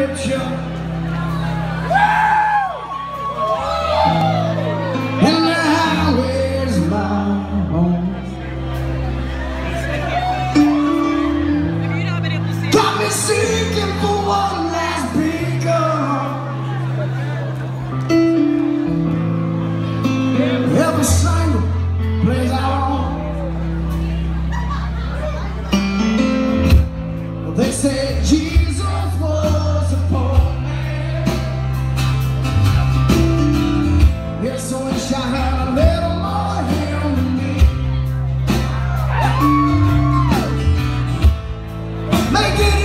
scripture. Make it